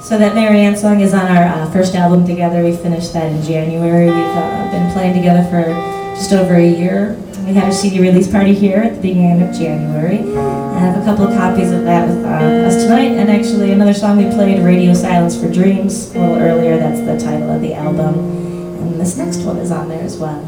So that Marianne song is on our uh, first album together. We finished that in January. We've uh, been playing together for just over a year. We had a CD release party here at the beginning of January. I have a couple of copies of that with uh, us tonight, and actually another song we played, Radio Silence for Dreams, a little earlier. That's the title of the album. And this next one is on there as well.